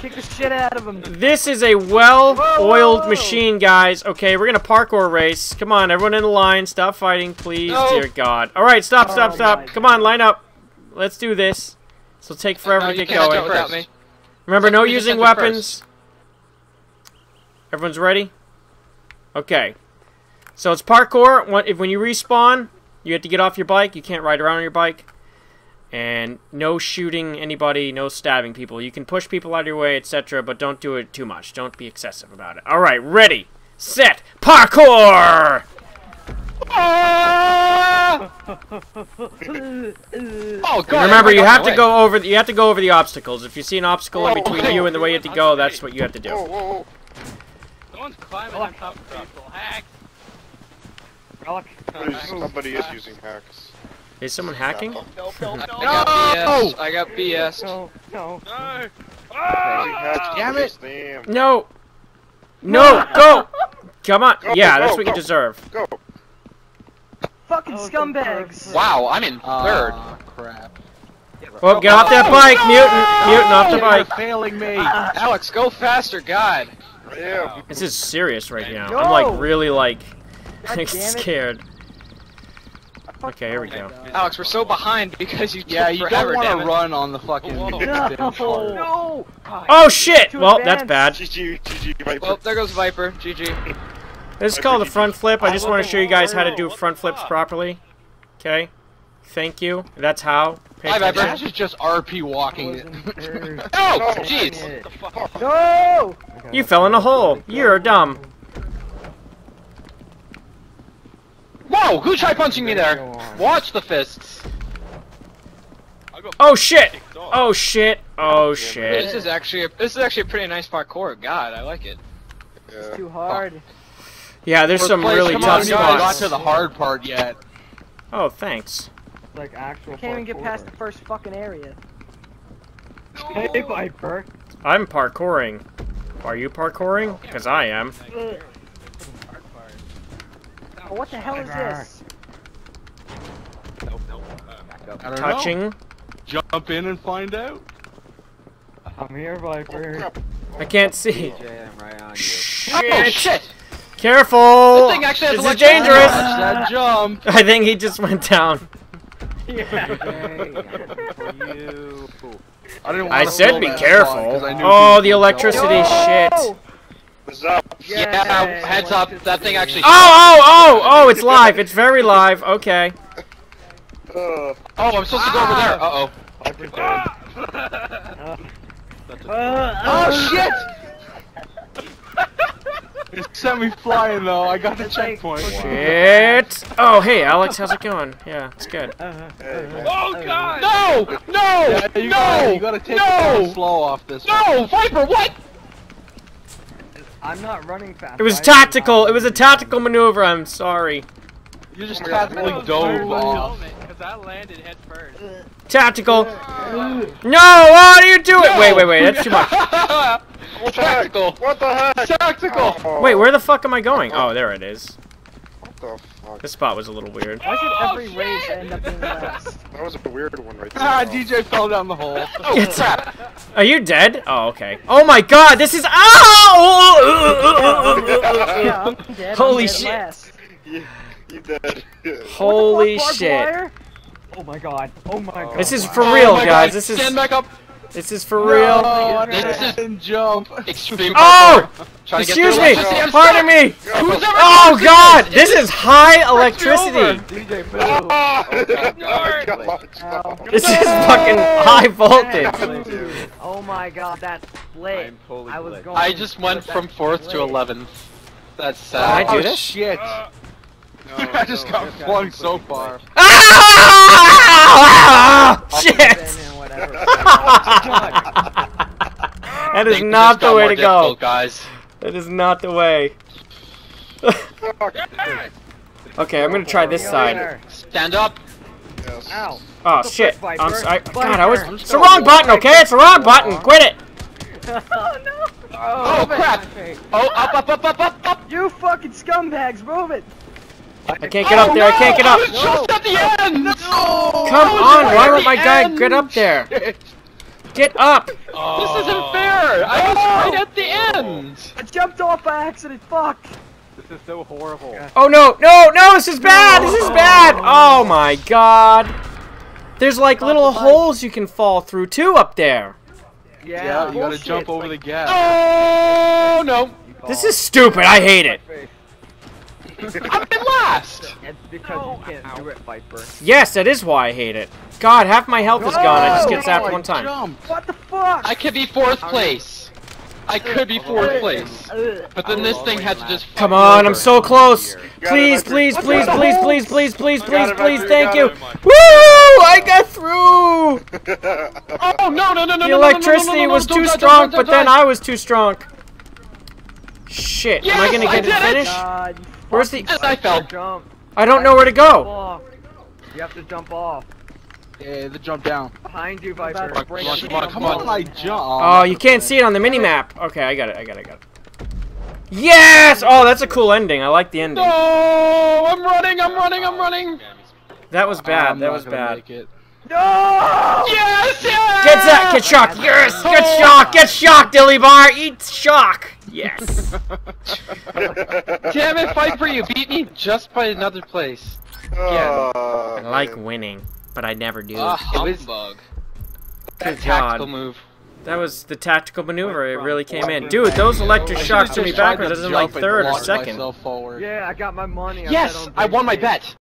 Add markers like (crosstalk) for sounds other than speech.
Kick the shit out of him. This is a well-oiled machine, guys. Okay, we're gonna parkour race. Come on, everyone in the line. Stop fighting, please. No. Dear God. All right, stop, oh stop, Oh stop. my Come on, line up. Let's do this. This will take forever No, to get going. without me. Remember, no You using enter first. weapons. Everyone's ready? Okay. So it's parkour. When you respawn, you have to get off your bike. You can't ride around on your bike. And no shooting anybody, no stabbing people. You can push people out of your way, etc., but don't do it too much. Don't be excessive about it. All right, ready, set, parkour! (laughs) Oh god! Remember, you have to go over. The, you have to go over the obstacles. If you see an obstacle in oh, between whoa. you and the way you have to go, that's what you have to do. whoa, whoa. No climbing on top of people. Hack. Rellik. Somebody, somebody is using hacks. Is someone hacking? (laughs) No, No, no, I no. got BS. I got BS. No, no. No. Using Ah! Damn it. No. No, go. Come on. Go, Yeah, go, that's what you deserve. Go. Fucking Oh, Oh, scumbags. Wow, I'm in third. Aw, crap. Well, get off that bike, mutant. Mutant off the You're bike. failing me. (laughs) Alex, go faster, God. Yeah. This is serious right now. I'm like really like God (laughs) damn it. scared. Okay, here we go. Oh Alex, we're so behind because you Yeah, you forever, don't want to run on the fucking. Whoa. No. No. Oh shit! Too Well, that's bad. advanced. GG, GG, Viper. Well, there goes Viper. GG. This is called a front flip. I just want to show you guys how to do front flips properly. Okay. Thank you. That's how. Pay Hi, Viper. attention. That's just RP walking it. (laughs) Oh, jeez. What the fuck? No. You fell in a hole. You're dumb. Whoa, who tried punching me there? Watch the fists. I'll go Oh shit! Oh shit! Oh This shit! is actually a, this is actually a pretty nice parkour. God, I like it. Yeah. Too hard. Yeah, there's First some place, really come tough on, you haven't got to the hard part yet. Oh, thanks. Like actual. I can't even get past the first fucking area. Hey, Viper. I'm parkouring. Are you parkouring? Because I am. Oh, what the hell is this? Nope, nope. Uh, I don't Touching. know. Jump in and find out. I'm here, Oh, Viper. crap. I can't see. DJ, I'm right on Oh Shit! shit! Careful! This thing actually has This is dangerous! That jump. (laughs) I think he just went down. (laughs) (laughs) you. I didn't I wanna said be careful. I knew Oh, the electricity jump. shit. What's up? Yeah, heads up. That thing actually. Oh, oh, oh, oh, it's (laughs) live. It's very live. Okay. Uh, Oh, I'm supposed to go over there. Ah! (laughs) Uh, uh oh. Viper dead. Oh shit! (laughs) it sent me flying though. I got the checkpoint. Shit. Oh, hey, Alex, how's it going? Yeah, it's good. Hey, man. Oh god! No! No! Yeah, you no! gotta, you gotta take no! it slow off this. one. No! Viper, what? I'm not running fast. It was Viper. tactical. It was a tactical maneuver. I'm sorry. You just Oh my God. tactically That was dove very off. Cause I landed head first. Tactical. No, what are you doing? Wait, wait, wait. That's too much. (laughs) What the heck? Tactical. What the heck? Tactical. Oh, Wait, where the fuck am I going? Oh, there it is. What the fuck? This spot was a little weird. Why should Oh, every shit! race end up being last? That was a weird one right there. Ah, DJ fell down the hole. Oh It's- crap! Are you dead? Oh, okay. Oh my god, this is. Ow! Yeah, I'm dead. I'm Holy dead shit. You, (laughs) you dead. Holy What the fuck, shit. wire? Oh my god. Oh my god. This is oh for Oh real, my guys. God. This is Stand back up. this is for real. Oh, This is- and jump. Extreme. Oh! parkour. Trying to get Excuse me. electricity. Pardon me. Who's Oh god, this? this is high electricity. (laughs) Oh (laughs) oh DJ Boo. God. Oh, God. This is fucking high voltage. Dude. Oh my god, that's lit. I'm totally I was going. I just went from fourth to eleventh. That's Can I sad. do oh this? shit! Uh, (laughs) I just got flung so far. Ah! (laughs) Shit. Then, whatever. (laughs) That is not the way to go. guys. That is not the way. Okay, I'm gonna try this side. Stand up. Yes. Ow. Oh the shit! frick, I'm Viper? sorry. God, I was. Viper. It's the wrong button. Okay, it's the wrong button. Oh. Quit it. (laughs) oh no! Oh crap! Oh, up, up, up, up, up, up! You fucking scumbags, move it! I can't get oh, up there. I can't get I up. was just at the end! No! Come I on! Why won't the my guy get up there? (laughs) Get up! This isn't fair! I friends! I jumped off by accident. Fuck. This is so horrible. Oh no, no, no, this is bad! This is bad! Oh, oh my god. There's like little holes you can fall through too up there. Yeah, Yeah, you gotta jump over the gap. Oh no! This is stupid, I hate it. (laughs) I'm in last! (laughs) It's because you can't do it, Viper. Yes, that is why I hate it. God, half my health is gone, I just get zapped one time. jumped. What the fuck? I could be fourth place. I could be fourth place. But then this thing had to just Come on, I'm so close. Please, please, please, please, please, please, please, please, please, thank you. Woo! I got through! Oh no no no no no The no, no, electricity no, no, no, was don't too die, don't strong, die, but don't then die. I was too strong. Shit, am I Yes, gonna I get did to it! finish? God. you Where's the... Yes, I fell. Jump I don't know where to go. off. You have to jump off. Yeah, the jump down. Behind you, About Viper. Come on, break come on, the come on, damn come wall. on. I jump. Oh, you can't see it on the mini-map. Okay, I got it, I got it, I got it. Yes! Oh, that's a cool ending. I like the ending. No! I'm running, I'm running, I'm running! That was bad, I'm that was bad. make it. No! Yes! Yes! Get that! Get shocked! Yes! Get shocked! Get shocked, Dilly Bar! Eat shock! Yes! (laughs) Damn it, Viper, you beat me just by another place. Oh, I like winning, but I never do. Ah, it was- humbug. Good Tactical God. move. That was the tactical maneuver. It really came in. Dude, those electric shocks took me backwards. I was in like third or second. Myself forward. Yeah, I got my money. I Yes! on I won my bet!